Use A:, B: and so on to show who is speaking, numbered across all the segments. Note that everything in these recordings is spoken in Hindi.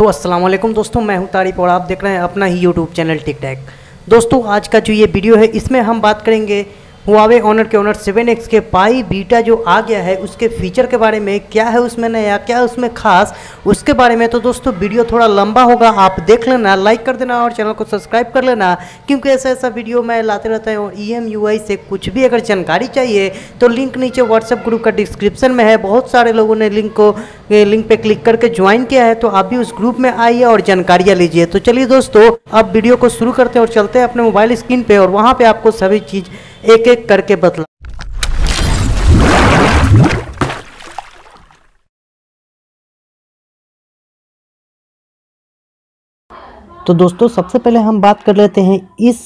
A: तो अस्सलाम वालेकुम दोस्तों, मैं हूँ तारिफ और आप देख रहे हैं अपना ही यूट्यूब चैनल टिक टैक। दोस्तों, आज का जो ये वीडियो है, इसमें हम बात करेंगे हुआवे ऑनर के ऑनर सेवन एक्स के पाई बीटा जो आ गया है, उसके फीचर के बारे में क्या है उसमें नया, क्या है उसमें खास, उसके बारे में तो दोस्तों वीडियो थोड़ा लंबा होगा, आप देख लेना लाइक कर देना और चैनल को सब्सक्राइब कर लेना, क्योंकि ऐसा ऐसा वीडियो मैं लाते रहता हूँ ई एम से कुछ भी अगर जानकारी चाहिए तो लिंक नीचे व्हाट्सएप ग्रुप का डिस्क्रिप्शन में है, बहुत सारे लोगों ने लिंक को लिंक पे क्लिक करके ज्वाइन किया है तो आप भी उस ग्रुप में आइए और जानकारियाँ लीजिए। तो चलिए दोस्तों, अब वीडियो को शुरू करते हैं और चलते हैं अपने मोबाइल स्क्रीन पर और वहाँ पर आपको सभी चीज़ एक एक करके बतला। तो दोस्तों सबसे पहले हम बात कर लेते हैं इस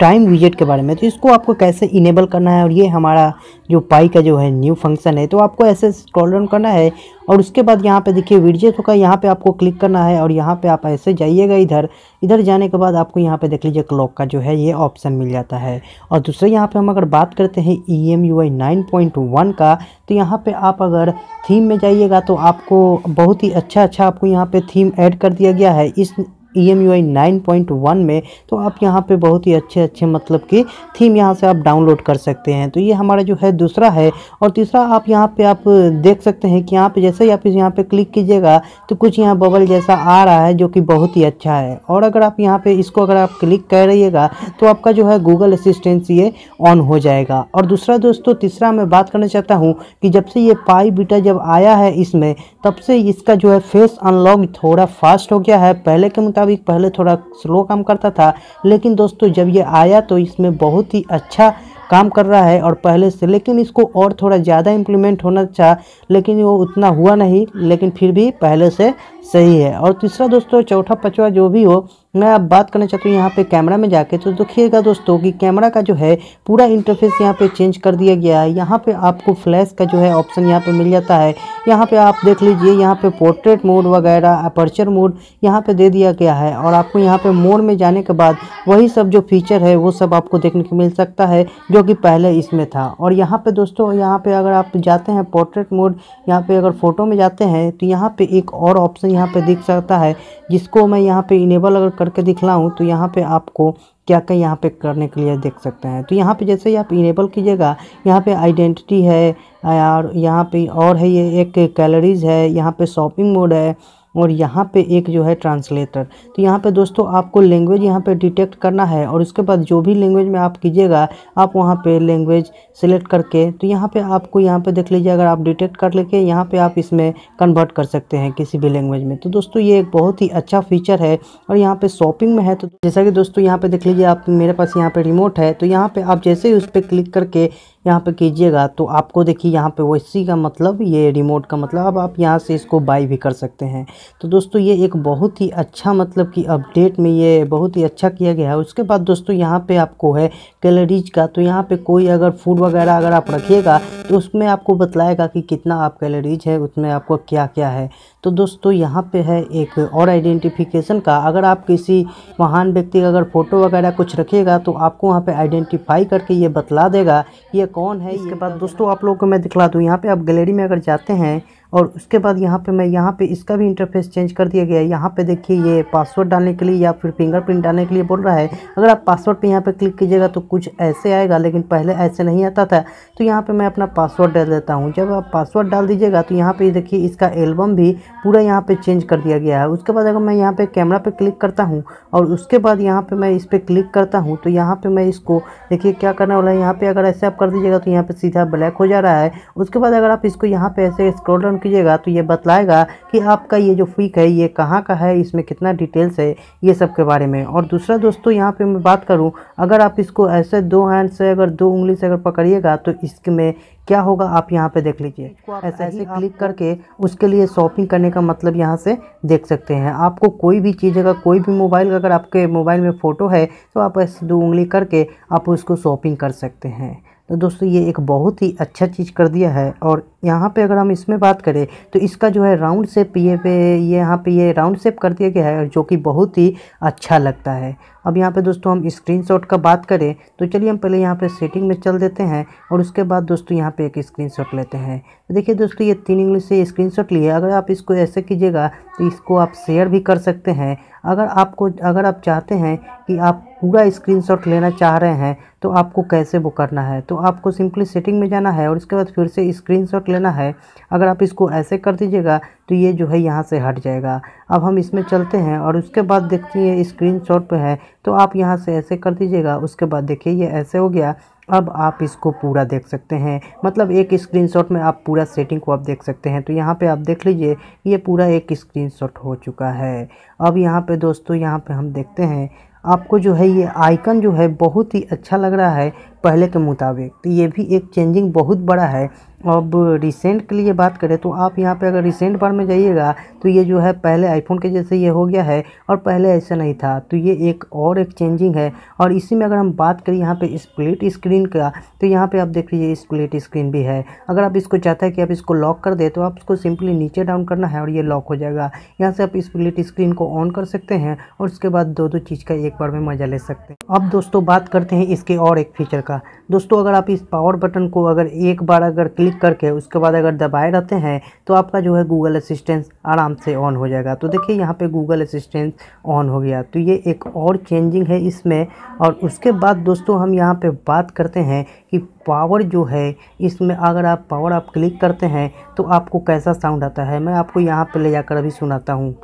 A: टाइम विजेट के बारे में तो इसको आपको कैसे इनेबल करना है और ये हमारा जो पाई का जो है न्यू फ़ंक्शन है तो आपको ऐसे स्क्रॉल डाउन करना है और उसके बाद यहाँ पे देखिए विडजेट होगा, यहाँ पे आपको क्लिक करना है और यहाँ पे आप ऐसे जाइएगा इधर इधर जाने के बाद आपको यहाँ पे देख लीजिए क्लॉक का जो है ये ऑप्शन मिल जाता है। और दूसरे यहाँ पे हम अगर बात करते हैं E M U nine point one का तो यहाँ पे आप अगर थीम में जाइएगा तो आपको बहुत ही अच्छा अच्छा आपको यहाँ पे थीम ऐड कर दिया गया है। इस E M U I nine point one में तो आप यहाँ पे बहुत ही अच्छे अच्छे मतलब कि थीम यहाँ से आप डाउनलोड कर सकते हैं। तो ये हमारा जो है दूसरा है, और तीसरा आप यहाँ पे आप देख सकते हैं कि यहाँ पे जैसे ही आप इस यहाँ पे क्लिक कीजिएगा तो कुछ यहाँ बबल जैसा आ रहा है जो कि बहुत ही अच्छा है। और अगर आप यहाँ पर इसको अगर आप क्लिक कर रहिएगा तो आपका जो है गूगल असिस्टेंस ये ऑन हो जाएगा। और दूसरा दोस्तों, तीसरा मैं बात करना चाहता हूँ कि जब से ये पाई बीटा जब आया है इसमें, तब से इसका जो है फेस अनलॉक थोड़ा फास्ट हो गया है। पहले के मुताबिक मुताबिक पहले थोड़ा स्लो काम करता था, लेकिन दोस्तों जब ये आया तो इसमें बहुत ही अच्छा काम कर रहा है और पहले से, लेकिन इसको और थोड़ा ज़्यादा इम्प्लीमेंट होना चाह लेकिन वो उतना हुआ नहीं, लेकिन फिर भी पहले से सही है। और तीसरा दोस्तों, चौथा, पचवा जो भी हो, मैं अब बात करना चाहता हूँ यहाँ पे कैमरा में जाके तो देखिएगा दोस्तों कि कैमरा का जो है, पूरा इंटरफेस यहाँ पे चेंज कर दिया गया है। यहाँ पे आपको फ्लैश का जो है ऑप्शन यहाँ पे मिल जाता है। यहाँ पे आप देख लीजिए यहाँ पे पोर्ट्रेट मोड वगैरह अपर्चर मोड यहाँ पे दे दिया गया है और आपको यहाँ पे मोड में जाने के बाद वही सब जो फीचर है वो सब आपको देखने को मिल सकता है जो कि पहले इसमें था और यहाँ पर दोस्तों यहाँ पर अगर आप जाते हैं पोर्ट्रेट मोड यहाँ पर अगर फ़ोटो में जाते हैं तो यहाँ पर एक और ऑप्शन यहाँ पर दिख सकता है जिसको मैं यहाँ पर इनेबल अगर करके दिखलाऊँ तो यहाँ पे आपको क्या क्या यहाँ पे करने के लिए देख सकते हैं। तो यहाँ पे जैसे ही आप इनेबल कीजिएगा, यहाँ पे आइडेंटिटी है, और यहाँ पे और है ये एक कैलरीज है, यहाँ पे शॉपिंग मोड है और यहाँ पे एक जो है ट्रांसलेटर तो यहाँ पे दोस्तों आपको लैंग्वेज यहाँ पे डिटेक्ट करना है और उसके बाद जो भी लैंग्वेज में आप कीजिएगा आप वहाँ पे लैंग्वेज सेलेक्ट करके तो यहाँ पे आपको यहाँ पे देख लीजिए अगर आप डिटेक्ट कर लेके यहाँ पे आप इसमें कन्वर्ट कर सकते हैं किसी भी लैंग्वेज में तो दोस्तों ये एक बहुत ही अच्छा फीचर है और यहाँ पर शॉपिंग में है तो जैसा कि दोस्तों यहाँ पर देख लीजिए आप मेरे पास यहाँ पर रिमोट है तो यहाँ पर आप जैसे ही उस पर क्लिक करके यहाँ पे कीजिएगा तो आपको देखिए यहाँ पे वैसी का मतलब ये रिमोट का मतलब अब आप यहाँ से इसको बाई भी कर सकते हैं तो दोस्तों ये एक बहुत ही अच्छा मतलब कि अपडेट में ये बहुत ही अच्छा किया गया है। उसके बाद दोस्तों यहाँ पे आपको है कैलोरीज का। तो यहाँ पे कोई अगर फ़ूड वगैरह अगर आप रखिएगा तो उसमें आपको बतलाएगा कि कितना आप कैलोरीज है, उसमें आपको क्या क्या है। तो दोस्तों यहाँ पे है एक और आइडेंटिफिकेशन का। अगर आप किसी महान व्यक्ति का अगर फ़ोटो वगैरह कुछ रखिएगा तो आपको वहाँ पे आइडेंटिफाई करके ये बतला देगा ये कौन है इसके बाद दोस्तों आप लोगों को मैं दिखला दूँ। यहाँ पे आप गैलरी में अगर जाते हैं और उसके बाद यहाँ पे मैं यहाँ पे इसका भी इंटरफेस चेंज कर दिया गया है। यहाँ पे देखिए ये पासवर्ड डालने के लिए या फिर फिंगरप्रिंट डालने के लिए बोल रहा है। अगर आप पासवर्ड पे यहाँ पे क्लिक कीजिएगा तो कुछ ऐसे आएगा लेकिन पहले ऐसे नहीं आता था। तो यहाँ पे मैं अपना पासवर्ड डाल देता हूँ। जब आप पासवर्ड डाल दीजिएगा तो यहाँ पर देखिए इसका एल्बम भी पूरा यहाँ पर चेंज कर दिया गया है। उसके बाद अगर मैं यहाँ पर कैमरा पे क्लिक करता हूँ और उसके बाद यहाँ पर मैं इस पर क्लिक करता हूँ तो यहाँ पर मैं इसको देखिए क्या करने वाला है यहाँ पे अगर ऐसे आप कर दीजिएगा तो यहाँ पर सीधा ब्लैक हो जा रहा है। उसके बाद अगर आप इसको यहाँ पर ऐसे स्क्रॉल डाउन कीजिएगा तो ये बतलाएगा कि आपका ये जो फीक है ये कहाँ का है इसमें कितना डिटेल्स है ये सब के बारे में। और दूसरा दोस्तों यहाँ पर मैं बात करूँ अगर आप इसको ऐसे दो हैंड से अगर दो उंगली से अगर पकड़िएगा तो इसमें क्या होगा आप यहाँ पर देख लीजिए। ऐसे ऐसे क्लिक करके उसके लिए शॉपिंग करने का मतलब यहाँ से देख सकते हैं। आपको कोई भी चीज़, अगर कोई भी मोबाइल, अगर आपके मोबाइल में फ़ोटो है तो आप ऐसे दो उंगली करके आप उसको शॉपिंग कर सकते हैं। तो दोस्तों, ये एक बहुत ही अच्छा चीज़ कर दिया है। और यहाँ पे अगर हम इसमें बात करें तो इसका जो है राउंड शेप ये पे, ये यहाँ पे ये राउंड शेप कर दिया गया है, जो कि बहुत ही अच्छा लगता है। अब यहाँ पे दोस्तों हम स्क्रीनशॉट का बात करें तो चलिए हम पहले यहाँ पे सेटिंग में चल देते हैं और उसके बाद दोस्तों यहाँ पे एक स्क्रीनशॉट लेते हैं। तो देखिए दोस्तों ये तीन इंग्लिश से स्क्रीनशॉट लिए, अगर आप इसको ऐसे कीजिएगा तो इसको आप शेयर भी कर सकते हैं। अगर आपको, अगर आप चाहते हैं कि आप पूरा स्क्रीनशॉट लेना चाह रहे हैं तो आपको कैसे वो करना है? तो आपको सिंपली सेटिंग में जाना है और उसके बाद फिर से स्क्रीनशॉट लेना है। अगर आप इसको ऐसे कर दीजिएगा तो ये जो है यहाँ से हट जाएगा। अब हम इसमें चलते हैं और उसके बाद देखते हैं स्क्रीन शॉट पर है तो आप यहाँ से ऐसे कर दीजिएगा, उसके बाद देखिए ये ऐसे हो गया। अब आप इसको पूरा देख सकते हैं। मतलब एक स्क्रीनशॉट में आप पूरा सेटिंग को आप देख सकते हैं। तो यहाँ पे आप देख लीजिए, ये पूरा एक स्क्रीनशॉट हो चुका है। अब यहाँ पे दोस्तों, यहाँ पे हम देखते हैं, आपको जो है ये आइकन जो है बहुत ही अच्छा लग रहा है। पहले के मुताबिक। तो ये भी एक चेंजिंग बहुत बड़ा है। अब रिसेंट के लिए बात करें तो आप यहाँ पे अगर रिसेंट बार में जाइएगा तो ये जो है पहले आईफोन के जैसे ये हो गया है और पहले ऐसा नहीं था। तो ये एक और एक चेंजिंग है। और इसी में अगर हम बात करें यहाँ पे स्प्लिट स्क्रीन का तो यहाँ पे आप देख लीजिए स्प्लिट स्क्रीन भी है। अगर आप इसको चाहते हैं कि आप इसको लॉक कर दे तो आप इसको सिंपली नीचे डाउन करना है और ये लॉक हो जाएगा। यहाँ से आप स्प्लिट स्क्रीन को ऑन कर सकते हैं और उसके बाद दो दो चीज़ का एक बार में मज़ा ले सकते हैं। अब दोस्तों बात करते हैं इसके और एक फीचर का। दोस्तों, अगर आप इस पावर बटन को अगर एक बार अगर क्लिक करके उसके बाद अगर दबाए रहते हैं तो आपका जो है गूगल असिस्टेंस आराम से ऑन हो जाएगा। तो देखिए, यहाँ पे गूगल असिस्टेंस ऑन हो गया। तो ये एक और चेंजिंग है इसमें। और उसके बाद, दोस्तों, हम यहाँ पे बात करते हैं कि पावर जो है, इसमें अगर आप पावर आप क्लिक करते हैं तो आपको कैसा साउंड आता है? मैं आपको यहाँ पर ले जाकर अभी सुनाता हूँ।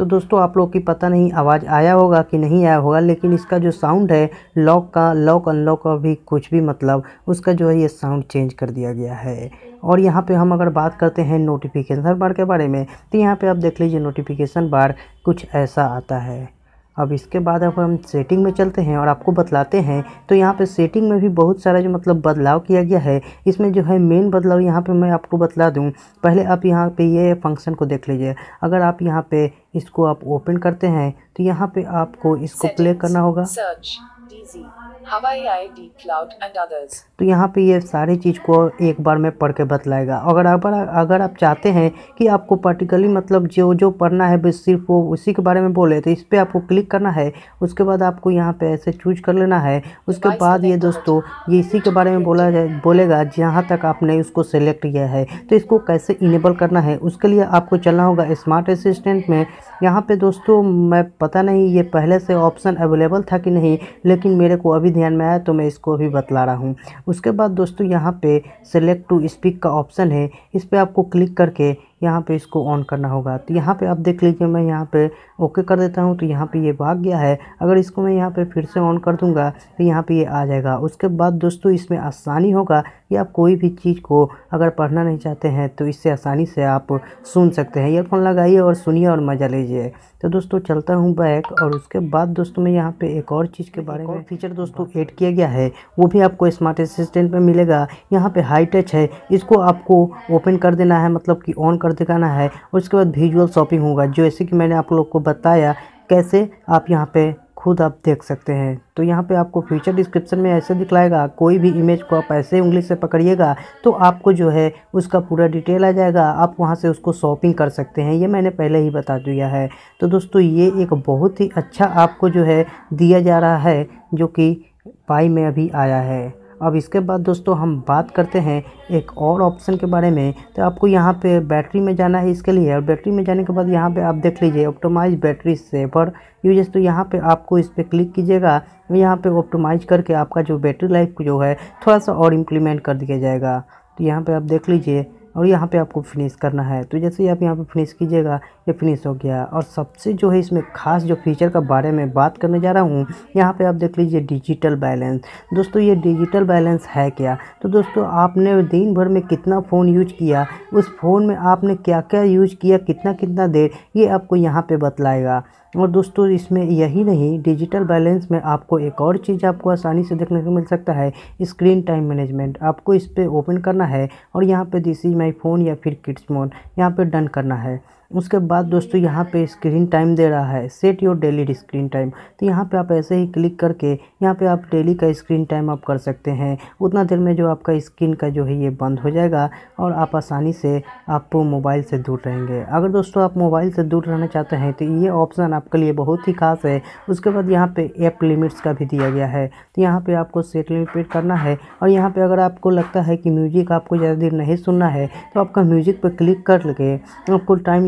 A: तो दोस्तों, आप लोग की पता नहीं आवाज़ आया होगा कि नहीं आया होगा, लेकिन इसका जो साउंड है लॉक का लॉक अनलॉक का भी कुछ भी मतलब उसका जो है ये साउंड चेंज कर दिया गया है। और यहाँ पे हम अगर बात करते हैं नोटिफिकेशन बार के बारे में तो यहाँ पे आप देख लीजिए नोटिफिकेशन बार कुछ ऐसा आता है। अब इसके बाद अब हम सेटिंग में चलते हैं और आपको बतलाते हैं। तो यहाँ पे सेटिंग में भी बहुत सारा जो मतलब बदलाव किया गया है। इसमें जो है मेन बदलाव यहाँ पे मैं आपको बतला दूँ। पहले आप यहाँ पे ये फ़ंक्शन को देख लीजिए। अगर आप यहाँ पे इसको आप ओपन करते हैं तो यहाँ पे आपको इसको प्ले करना होगा। Huawei I D cloud and others तो यहाँ पे ये सारी चीज़ को एक बार में पढ़ के बतलाएगा। अगर अगर अगर आप चाहते हैं कि आपको पर्टिकुलरली मतलब जो जो पढ़ना है बस सिर्फ़ वो उसी के बारे में बोले तो इस पर आपको क्लिक करना है। उसके बाद आपको यहाँ पे ऐसे चूज़ कर लेना है। उसके बाद ये दोस्तों ये इसी के बारे में बोला जाए बोलेगा जहाँ तक आपने उसको सेलेक्ट किया है। तो इसको कैसे इनेबल करना है उसके लिए आपको चलना होगा स्मार्ट असिस्टेंट में। यहाँ पे दोस्तों मैं पता नहीं ये पहले से ऑप्शन अवेलेबल था कि नहीं लेकिन मेरे को अभी ध्यान में आया तो मैं इसको अभी बतला रहा हूँ। उसके बाद दोस्तों, यहाँ पे सेलेक्ट टू स्पीक का ऑप्शन है। इस पर आपको क्लिक करके यहाँ पे इसको ऑन करना होगा। तो यहाँ पे आप देख लीजिए मैं यहाँ पे ओके कर देता हूँ। तो यहाँ पे ये भाग गया है। अगर इसको मैं यहाँ पे फिर से ऑन कर दूँगा तो यहाँ पे ये आ जाएगा। उसके बाद दोस्तों इसमें आसानी होगा कि आप कोई भी चीज़ को अगर पढ़ना नहीं चाहते हैं तो इससे आसानी से आप सुन सकते हैं। ईयरफोन लगाइए और सुनिए और मज़ा लीजिए। तो दोस्तों चलता हूँ बैक और उसके बाद दोस्तों मैं यहाँ पे एक और चीज़ के बारे में फीचर दोस्तों ऐड किया गया है। वो भी आपको स्मार्ट असिस्टेंट में मिलेगा। यहाँ पे हाई टच है। इसको आपको ओपन कर देना है मतलब कि ऑन कर दिखाना है। उसके बाद विजुअल शॉपिंग होगा जैसे कि मैंने आप लोग को बताया कैसे आप यहाँ पे खुद आप देख सकते हैं। तो यहाँ पे आपको फीचर डिस्क्रिप्शन में ऐसे दिखलाएगा, कोई भी इमेज को आप ऐसे उंगली से पकड़िएगा तो आपको जो है उसका पूरा डिटेल आ जाएगा। आप वहाँ से उसको शॉपिंग कर सकते हैं, ये मैंने पहले ही बता दिया है। तो दोस्तों, ये एक बहुत ही अच्छा आपको जो है दिया जा रहा है, जो कि पाई में अभी आया है। अब इसके बाद दोस्तों हम बात करते हैं एक और ऑप्शन के बारे में। तो आपको यहाँ पे बैटरी में जाना है इसके लिए और बैटरी में जाने के बाद यहाँ पे आप देख लीजिए ऑप्टोमाइज बैटरी सेवर यूजेस तो यहाँ पे आपको इस पर क्लिक कीजिएगा। यहाँ पे ऑप्टोमाइज करके आपका जो बैटरी लाइफ जो है थोड़ा सा और इम्प्लीमेंट कर दिया जाएगा। तो यहाँ पर आप देख लीजिए और यहाँ पे आपको फिनिश करना है। तो जैसे ही आप यहाँ पे फिनिश कीजिएगा, ये फिनिश हो गया। और सबसे जो है इसमें खास जो फीचर का बारे में बात करने जा रहा हूँ, यहाँ पे आप देख लीजिए डिजिटल बैलेंस दोस्तों, ये डिजिटल बैलेंस है क्या? तो दोस्तों, आपने दिन भर में कितना फ़ोन यूज़ किया? उस फ़ोन में आपने क्या क्या यूज़ किया? कितना कितना देर? ये आपको यहाँ पर बतलाएगा। और दोस्तों, इसमें यही नहीं डिजिटल बैलेंस में आपको एक और चीज़ आपको आसानी से देखने को मिल सकता है स्क्रीन टाइम मैनेजमेंट आपको इस पर ओपन करना है और यहाँ पे दिस इज़ माई फ़ोन या फिर किड्स मोन यहाँ पे डन करना है। उसके बाद दोस्तों यहाँ पे स्क्रीन टाइम दे रहा है। Set your daily screen time तो यहाँ पे आप ऐसे ही क्लिक करके यहाँ पे आप डेली का स्क्रीन टाइम आप कर सकते हैं। उतना देर में जो आपका स्क्रीन का जो है ये बंद हो जाएगा और आप आसानी से आप मोबाइल से दूर रहेंगे। अगर दोस्तों आप मोबाइल से दूर रहना चाहते हैं तो ये ऑप्शन आपके लिए बहुत ही खास है। उसके बाद यहाँ पे ऐप लिमिट्स का भी दिया गया है। तो यहाँ पे आपको सेट लिमिट करना है और यहाँ पे अगर आपको लगता है कि म्यूज़िक आपको ज़्यादा देर नहीं सुनना है तो आपका म्यूज़िक पर क्लिक कर लगे आपको टाइम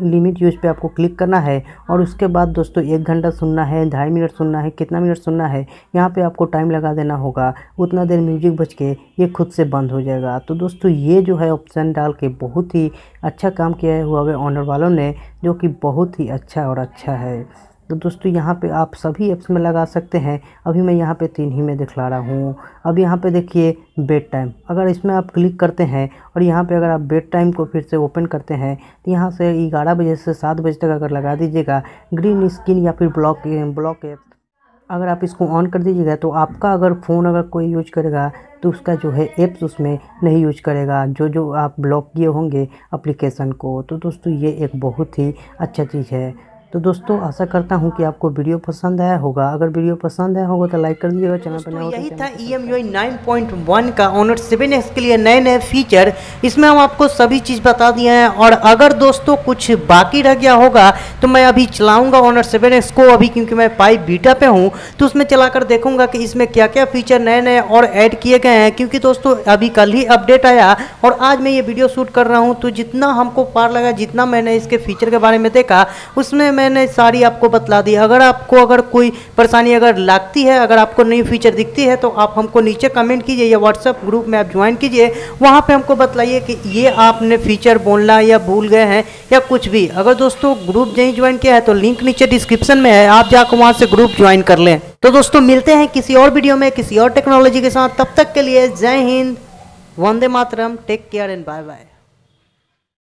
A: लिमिट यूज़ पे आपको क्लिक करना है और उसके बाद दोस्तों एक घंटा सुनना है, ढाई मिनट सुनना है, कितना मिनट सुनना है, यहाँ पे आपको टाइम लगा देना होगा, उतना देर म्यूज़िक बज के ये खुद से बंद हो जाएगा। तो दोस्तों ये जो है ऑप्शन डाल के बहुत ही अच्छा काम किया है हुआ ऑनर वालों ने, जो कि बहुत ही अच्छा और अच्छा है। तो दोस्तों, यहाँ पे आप सभी ऐप्स में लगा सकते हैं। अभी मैं यहाँ पे तीन ही में दिखला रहा हूँ। अब यहाँ पे देखिए बेड टाइम अगर इसमें आप क्लिक करते हैं और यहाँ पे अगर आप बेड टाइम को फिर से ओपन करते हैं तो यहाँ से ग्यारह बजे से सात बजे तक अगर लगा दीजिएगा ग्रीन स्क्रीन या फिर ब्लॉक ब्लॉक ऐप अगर आप इसको ऑन कर दीजिएगा तो आपका अगर फ़ोन अगर कोई यूज़ करेगा तो उसका जो है ऐप्स उसमें नहीं यूज़ करेगा। जो जो आप ब्लॉक किए होंगे एप्लीकेशन को। तो दोस्तों, ये एक बहुत ही अच्छा चीज़ है। तो दोस्तों आशा करता हूँ कि आपको वीडियो पसंद आया होगा। अगर वीडियो पसंद आया होगा तो लाइक कर दीजिएगा चैनल पर
B: तो यही था E M U nine point one का ऑनर सेवन एक्स के लिए नए नए फीचर इसमें हम आपको सभी चीज़ बता दिए हैं और अगर दोस्तों कुछ बाकी रह गया होगा तो मैं अभी चलाऊँगा ऑनर सेवन एक्स को अभी क्योंकि मैं पाइप बीटा पे हूँ तो उसमें चलाकर देखूँगा कि इसमें क्या क्या फीचर नए नए और ऐड किए गए हैं क्योंकि दोस्तों अभी कल ही अपडेट आया और आज मैं ये वीडियो शूट कर रहा हूँ तो जितना हमको पार लगा जितना मैंने इसके फीचर के बारे में देखा उसमें मैंने सारी आपको बतला दी। अगर आपको अगर कोई परेशानी अगर लगती है, अगर आपको नई फीचर दिखती है तो आप हमको नीचे कमेंट कीजिए या व्हाट्सअप ग्रुप में आप ज्वाइन कीजिए। वहाँ पे हमको बतलाइए कि ये आपने फीचर बोलना या भूल गए हैं या कुछ भी। अगर दोस्तों ग्रुप नहीं ज्वाइन किया है तो लिंक नीचे डिस्क्रिप्शन में है। आप जाकर वहाँ से ग्रुप ज्वाइन कर लें। तो दोस्तों मिलते हैं किसी और वीडियो में, किसी और टेक्नोलॉजी के साथ। तब तक के लिए जय हिंद, वंदे मातरम take care and bye bye